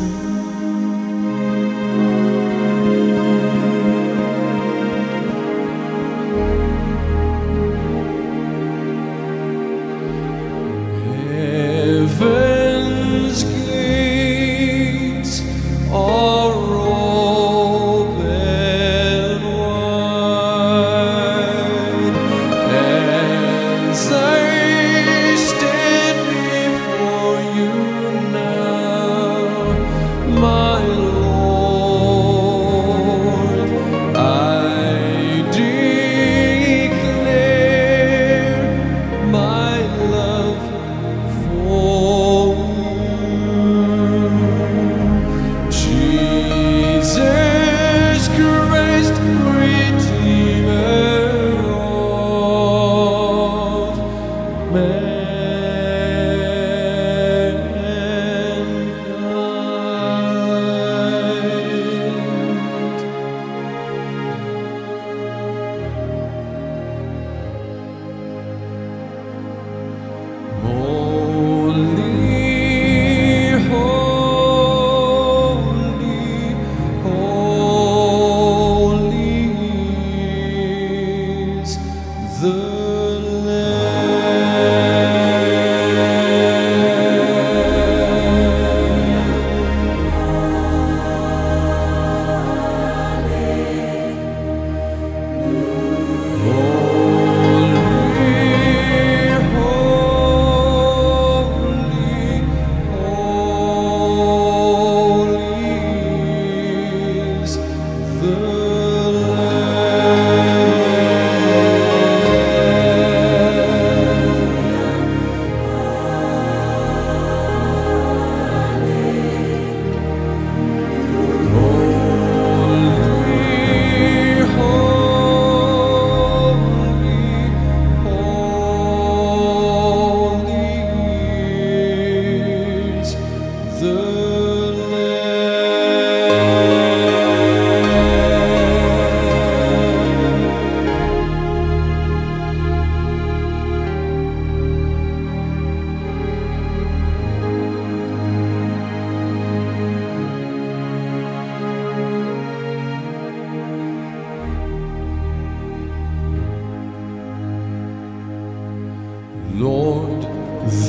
worship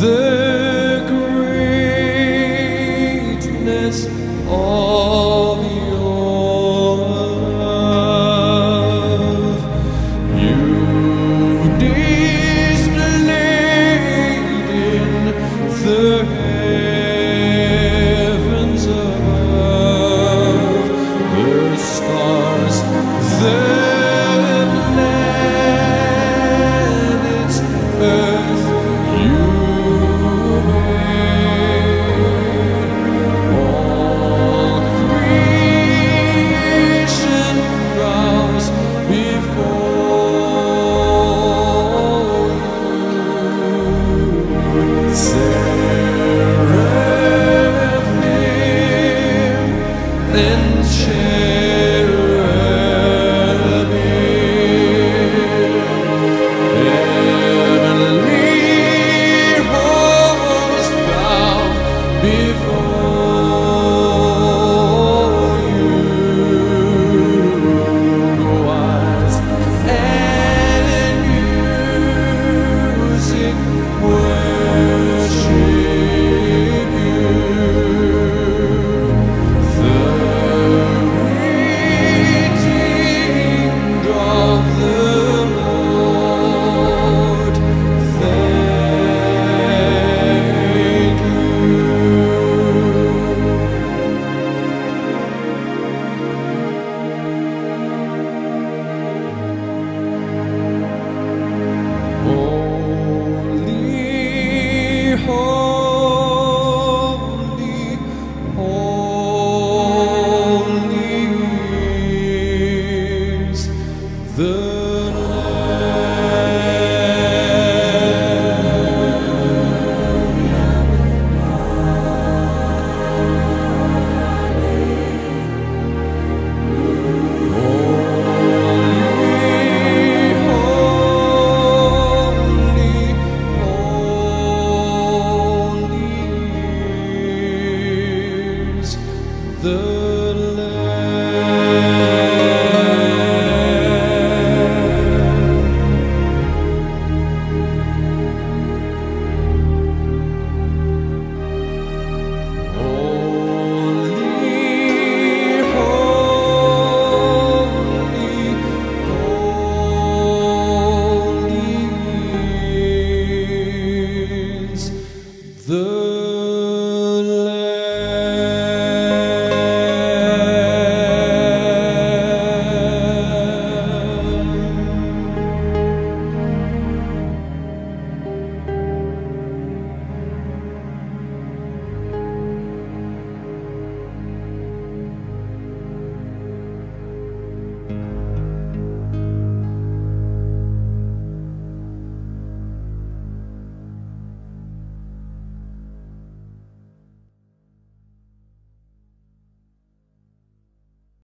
the greatness of